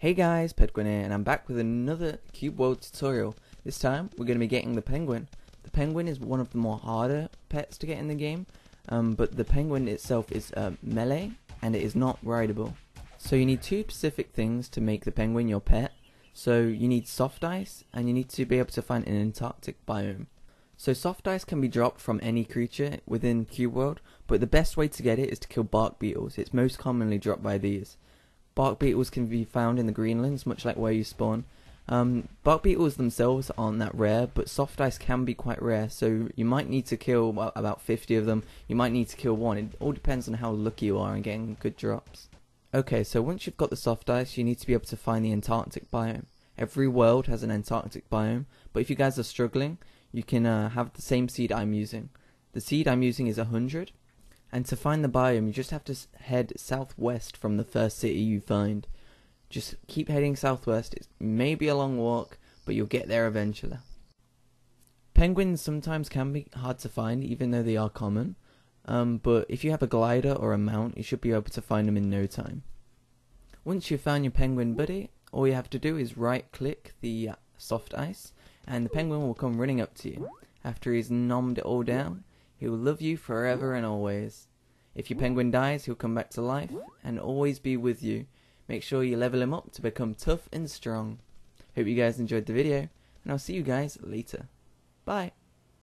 Hey guys, Pedguin here, and I'm back with another Cube World tutorial. This time, we're going to be getting the penguin. The penguin is one of the more harder pets to get in the game, um, but the penguin itself is uh, melee, and it is not rideable. So you need two specific things to make the penguin your pet. So you need soft ice, and you need to be able to find an Antarctic biome. So soft ice can be dropped from any creature within Cube World, but the best way to get it is to kill bark beetles. It's most commonly dropped by these. Bark beetles can be found in the Greenlands, much like where you spawn. Um, bark beetles themselves aren't that rare, but soft ice can be quite rare, so you might need to kill well, about 50 of them. You might need to kill one. It all depends on how lucky you are in getting good drops. Okay, so once you've got the soft ice, you need to be able to find the Antarctic biome. Every world has an Antarctic biome, but if you guys are struggling, you can uh, have the same seed I'm using. The seed I'm using is 100, and to find the biome, you just have to head southwest from the first city you find. Just keep heading southwest. It may be a long walk, but you'll get there eventually. Penguins sometimes can be hard to find, even though they are common. Um, but if you have a glider or a mount, you should be able to find them in no time. Once you've found your penguin buddy, all you have to do is right click the uh, soft ice and the penguin will come running up to you. After he's nommed it all down, he will love you forever and always. If your penguin dies, he'll come back to life and always be with you. Make sure you level him up to become tough and strong. Hope you guys enjoyed the video, and I'll see you guys later. Bye.